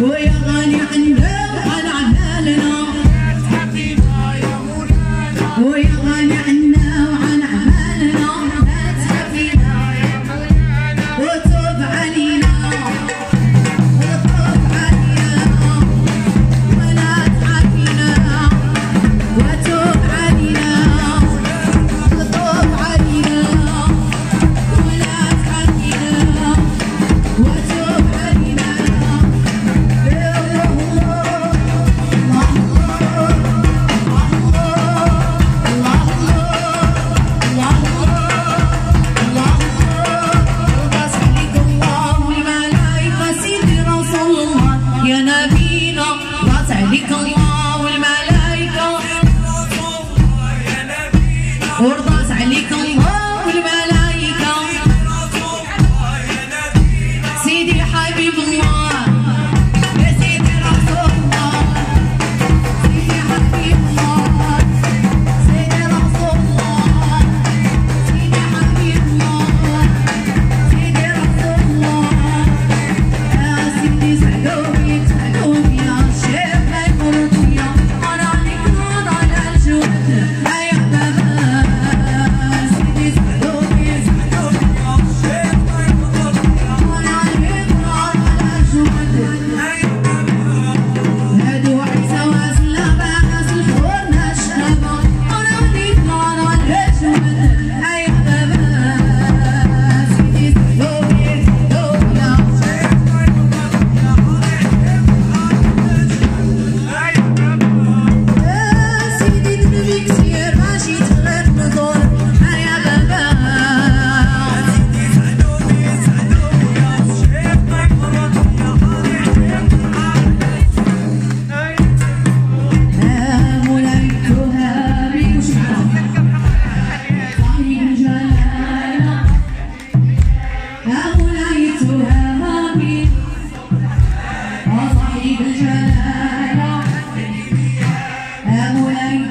我要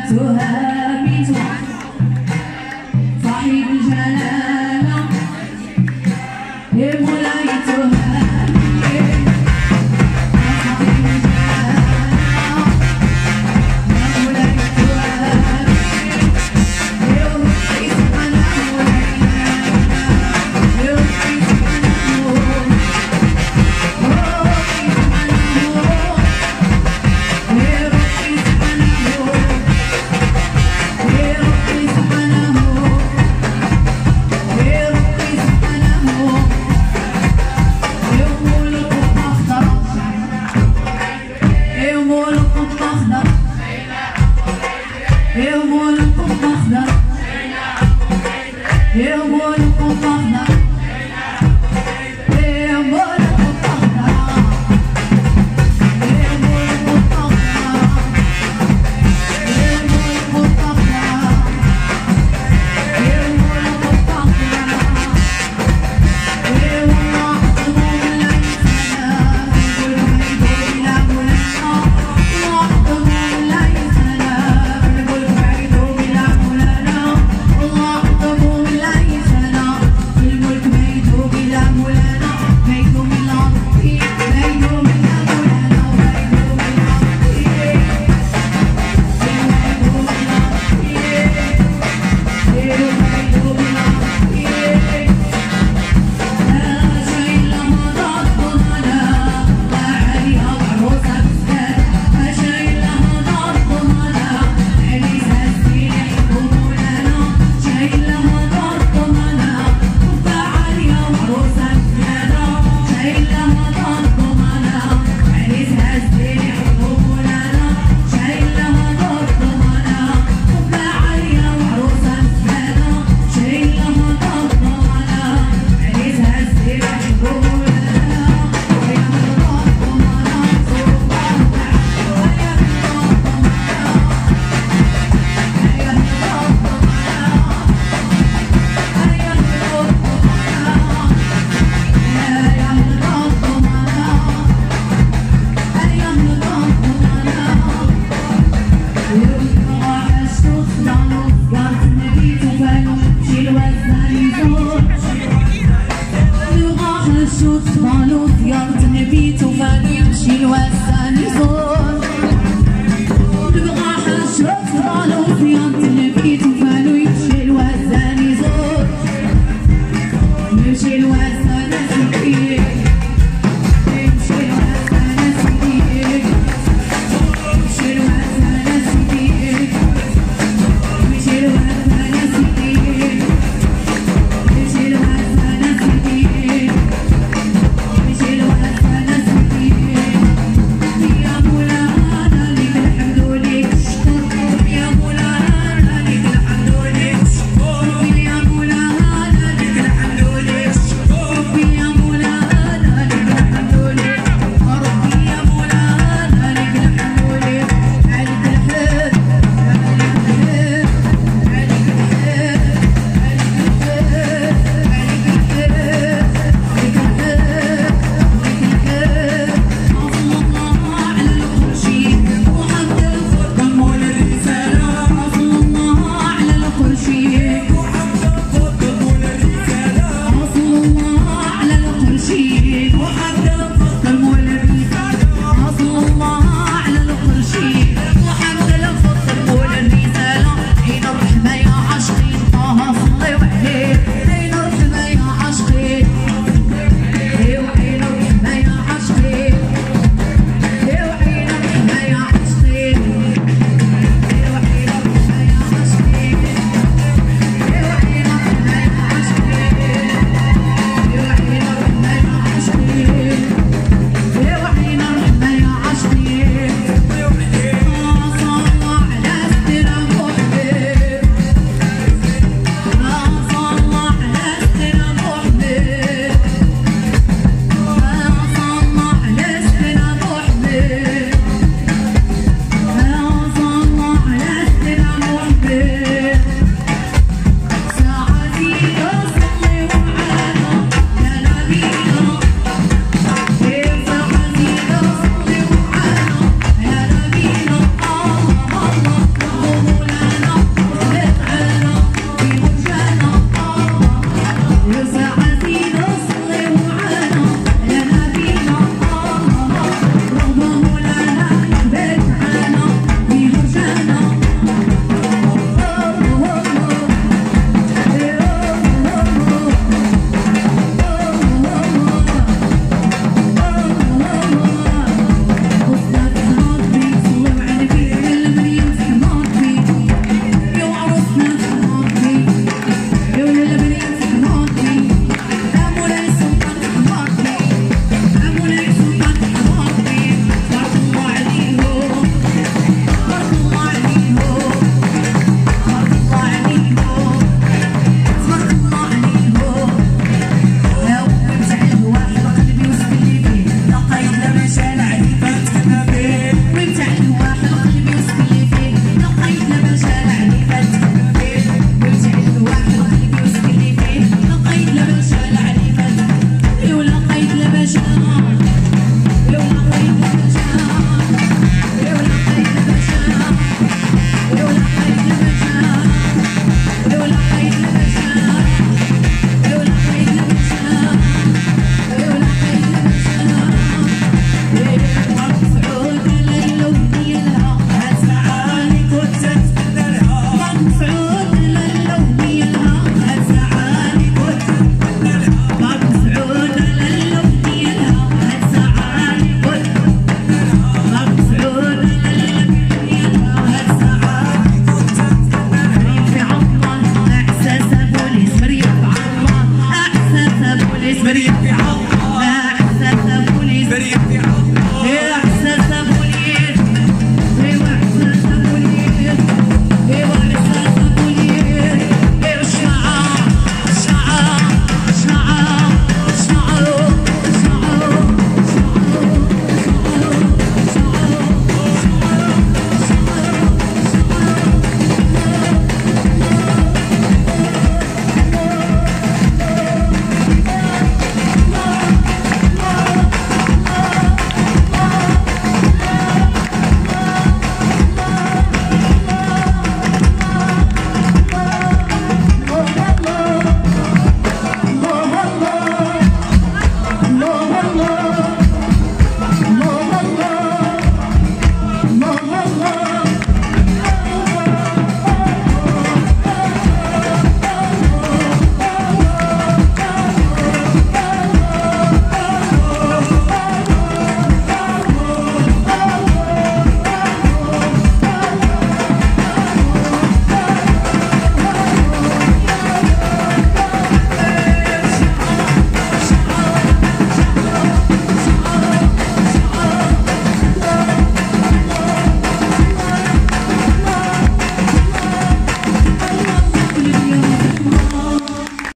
Tuhan توفاني شيل وساني صوت